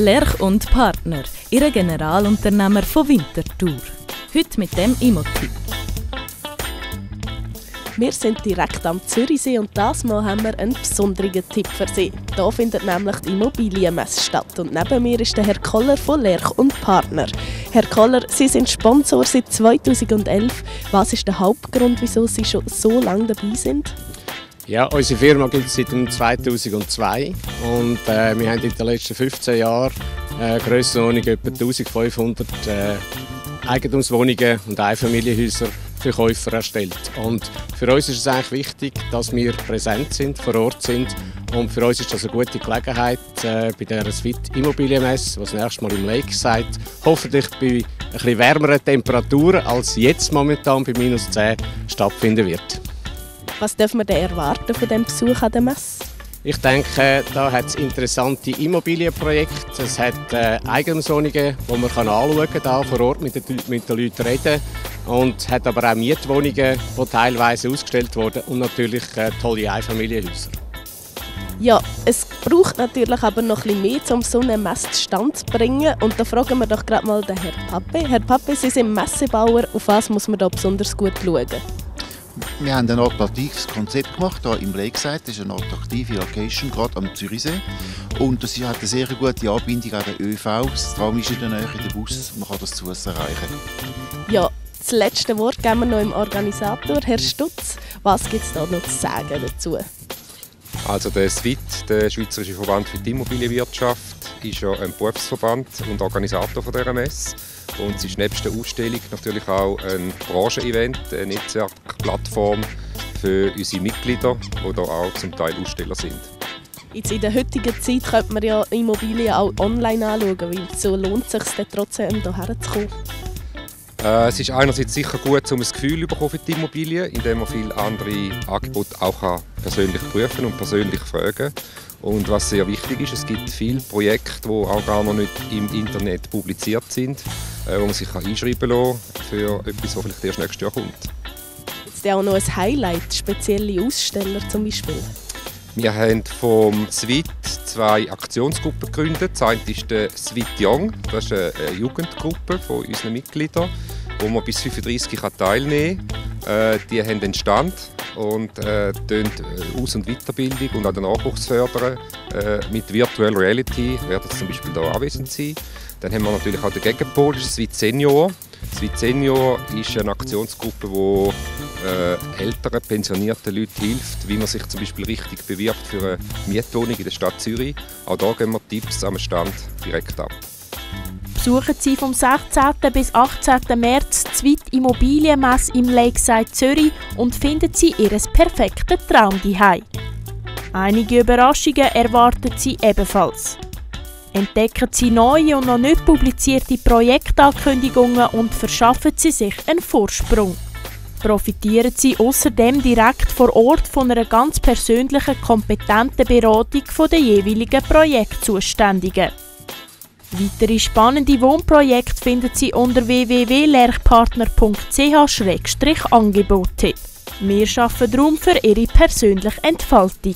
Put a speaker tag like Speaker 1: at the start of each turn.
Speaker 1: Lerch und Partner, Ihre Generalunternehmer von Winterthur. Heute mit dem Immotipp.
Speaker 2: Wir sind direkt am Zürichsee und das Mal haben wir einen besonderen Tipp für Sie. Hier findet nämlich die Immobilienmesse statt und neben mir ist der Herr Koller von Lerch und Partner. Herr Koller, Sie sind Sponsor seit 2011. Was ist der Hauptgrund, wieso Sie schon so lange dabei sind?
Speaker 3: Ja, unsere Firma gibt es seit 2002 und äh, wir haben in den letzten 15 Jahren äh, Grössenordnung etwa 1500 äh, Eigentumswohnungen und Einfamilienhäuser für Käufer erstellt. Und für uns ist es eigentlich wichtig, dass wir präsent sind, vor Ort sind. Und für uns ist das eine gute Gelegenheit, äh, bei dieser Suite Immobilienmesse, was nächstes Mal im Lakeside hoffentlich bei bisschen wärmeren Temperaturen als jetzt momentan bei minus 10 stattfinden wird.
Speaker 2: Was dürfen wir denn erwarten von dem Besuch an der Messe?
Speaker 3: Ich denke, da hat es interessante Immobilienprojekte. Es hat äh, Eigentumswohnungen, die man kann anschauen kann, da vor Ort mit den, mit den Leuten reden. Und hat aber auch Mietwohnungen, die teilweise ausgestellt wurden und natürlich äh, tolle Einfamilienhäuser.
Speaker 2: Ja, es braucht natürlich aber noch ein bisschen mehr, um so eine Messe zustande zu bringen. Und da fragen wir doch gerade mal den Herrn Pappe. Herr Pappe, Sie sind Messebauer. Auf was muss man da besonders gut schauen?
Speaker 4: Wir haben ein attraktives Konzept gemacht hier im Lakeside. Das ist eine attraktive Location, gerade am Zürichsee. Und das hat eine sehr gute Anbindung an den ÖV. Das Tram ist in der Nähe, der Bus, man kann das zu Fuß erreichen.
Speaker 2: Ja, das letzte Wort geben wir noch dem Organisator, Herr Stutz. Was gibt es da noch zu sagen dazu?
Speaker 5: Also der SWIT, der Schweizerische Verband für die Immobilienwirtschaft, ist ja ein Berufsverband und Organisator von dieser Messe. Und es ist nebst der Ausstellung natürlich auch ein Branchenevent, eine Netzwerkplattform für unsere Mitglieder, die da auch zum Teil Aussteller sind.
Speaker 2: Jetzt in der heutigen Zeit könnte man ja Immobilien auch online anschauen, weil so lohnt es sich trotzdem hierher zu kommen.
Speaker 5: Äh, es ist einerseits sicher gut, um ein Gefühl zu für die Immobilie, indem man viele andere Angebote auch persönlich prüfen und persönlich fragen und was sehr wichtig ist, es gibt viele Projekte, die auch gar noch nicht im Internet publiziert sind, wo man sich einschreiben kann für etwas, das vielleicht erst nächstes Jahr kommt.
Speaker 2: Jetzt auch noch ein Highlight, spezielle Aussteller zum Beispiel?
Speaker 5: Wir haben vom SWIT zwei Aktionsgruppen gegründet. Das eine ist der SWIT Young, das ist eine Jugendgruppe von unseren Mitgliedern, wo man bis 35 teilnehmen kann. Äh, die haben einen Stand und äh, äh, Aus- und Weiterbildung und auch den Nachwuchs fördern. Äh, mit Virtual Reality werden zum Beispiel hier anwesend sein. Dann haben wir natürlich auch den Gegenpol, das ist Sweet Senior. Sweet Senior ist eine Aktionsgruppe, die äh, älteren, pensionierten Leuten hilft, wie man sich zum Beispiel richtig bewirbt für eine Mietwohnung in der Stadt Zürich. Auch da geben wir Tipps am Stand direkt ab.
Speaker 6: Besuchen Sie vom 16. bis 18. März die Zweit Immobilienmesse im Lakeside Zürich und finden Sie Ihr perfektes Traumdihei. Einige Überraschungen erwarten Sie ebenfalls. Entdecken Sie neue und noch nicht publizierte Projektankündigungen und verschaffen Sie sich einen Vorsprung. Profitieren Sie außerdem direkt vor Ort von einer ganz persönlichen, kompetenten Beratung der jeweiligen Projektzuständigen. Weitere spannende Wohnprojekte finden Sie unter www.lerchpartner.ch-angebote. Wir schaffen Raum für Ihre persönliche Entfaltung.